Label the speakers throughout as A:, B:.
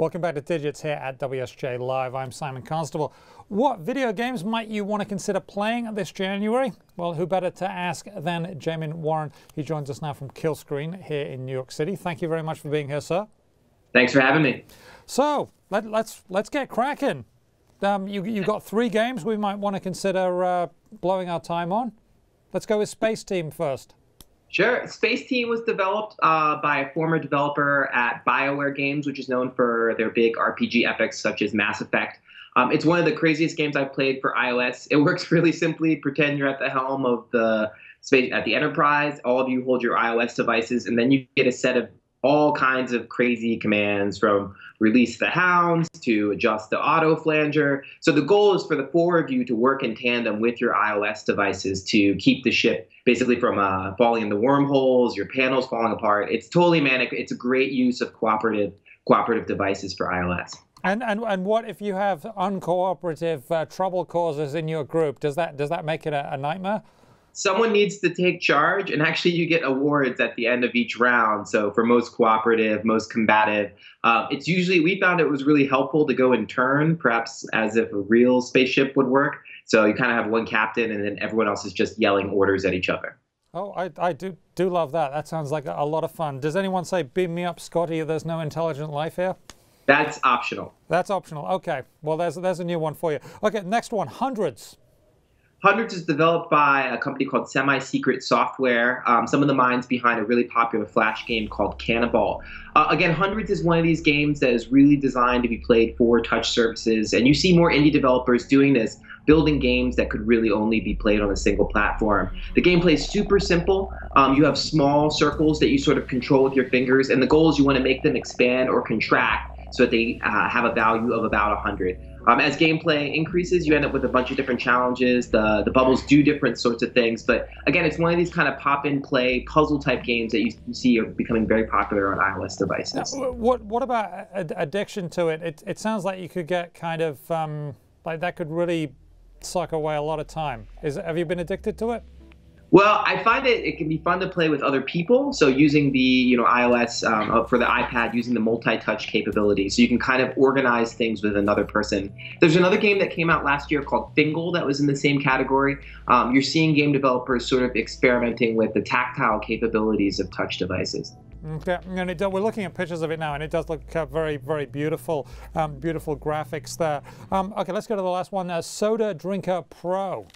A: Welcome back to Digits here at WSJ Live. I'm Simon Constable. What video games might you want to consider playing this January? Well, who better to ask than Jamin Warren? He joins us now from Kill Screen here in New York City. Thank you very much for being here, sir.
B: Thanks for having me.
A: So let, us let's, let's get cracking. Um, you you got three games we might want to consider uh, blowing our time on. Let's go with Spaceteam first.
B: Sure. Spaceteam was developed uh, by a former developer at BioWare Games, which is known for their big RPG epics such as Mass Effect. Um, it's one of the craziest games I've played for iOS. It works really simply. Pretend you're at the helm of the space at the Enterprise. All of you hold your iOS devices, and then you get a set of all kinds of crazy commands from release the hounds to adjust the auto flanger. So the goal is for the four of you to work in tandem with your iOS devices to keep the ship basically from uh, falling into wormholes, your panels falling apart. It's totally manic. It's a great use of cooperative cooperative devices for iOS.
A: And, and, and what if you have uncooperative uh, trouble causers in your group? Does that, does that make it a, a nightmare?
B: Someone needs to take charge and actually you get awards at the end of each round so for most cooperative most combative uh, it's usually we found it was really helpful to go in turn perhaps as if a real spaceship would work so you kind of have one captain and then everyone else is just yelling orders at each other
A: Oh, I, I do do love that. That sounds like a, lot of fun. Does anyone say, beam me up, Scotty, there's no intelligent life here?
B: That's optional.
A: That's optional. Okay. Well, there's, there's a new one for you. Okay, next one, hundreds.
B: Hundreds is developed by a company called Semi Secret Software, um, some of the minds behind a really popular Flash game called Canabalt. Uh, again, Hundreds is one of these games that is really designed to be played for touch surfaces, and you see more indie developers doing this, building games that could really only be played on a single platform. The gameplay is super simple. Um, you have small circles that you sort of control with your fingers, and the goal is you want to make them expand or contract so that they uh, have a value of about 100. Um, as gameplay increases, you end up with a bunch of different challenges. The the bubbles do different sorts of things, but again, it's one of these kind of pop in play puzzle type games that you see are becoming very popular on iOS devices.
A: What what about addiction to it? It it sounds like you could get kind of um, like that could really suck away a lot of time. Is have you been addicted to it?
B: Well, I find it it can be fun to play with other people. So using the you know iOS um, uh, for the iPad, using the multi-touch capability, so you can kind of organize things with another person. There's another game that came out last year called Fingle that was in the same category. Um, you're seeing game developers sort of experimenting with the tactile capabilities of touch devices.
A: Okay, and it, we're looking at pictures of it now, and it does look uh, very, very beautiful, um, beautiful graphics there. Um, okay, let's go to the last one. Uh, Soda Drinker Pro.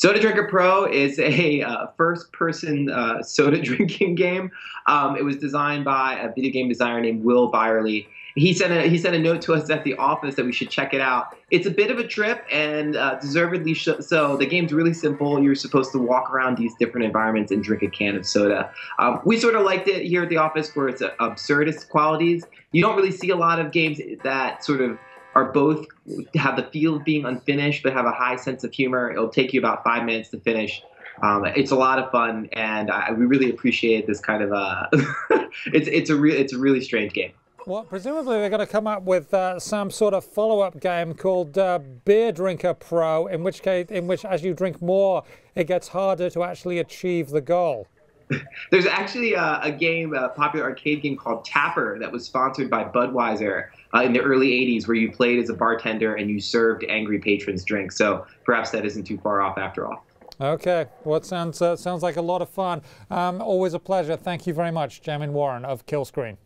B: Soda Drinker Pro is a uh, first-person uh, soda drinking game. Um, it was designed by a video game designer named Will Byerly. He sent a he sent a note to us at the office that we should check it out. It's a bit of a trip and uh, deservedly so. The game's really simple. You're supposed to walk around these different environments and drink a can of soda. Um, we sort of liked it here at the office for its absurdist qualities. You don't really see a lot of games that sort of are both have the feel of being unfinished but have a high sense of humor. It'll take you about five minutes to finish. Um, it's a lot of fun, and I, we really appreciate this kind of. Uh, it's it's a re- it's a really strange game.
A: Well, presumably they're going to come up with uh, some sort of follow-up game called uh, Beer Drinker Pro, in which case, in which as you drink more, it gets harder to actually achieve the goal.
B: There's actually a, a, game, a popular arcade game called Tapper, that was sponsored by Budweiser uh, in the early 80s, where you played as a bartender and you served angry patrons drinks. So perhaps that isn't too far off after all.
A: Okay, well, it sounds, uh, sounds like a lot of fun. Um, always a pleasure. Thank you very much, Jamin Warren of Kill Screen.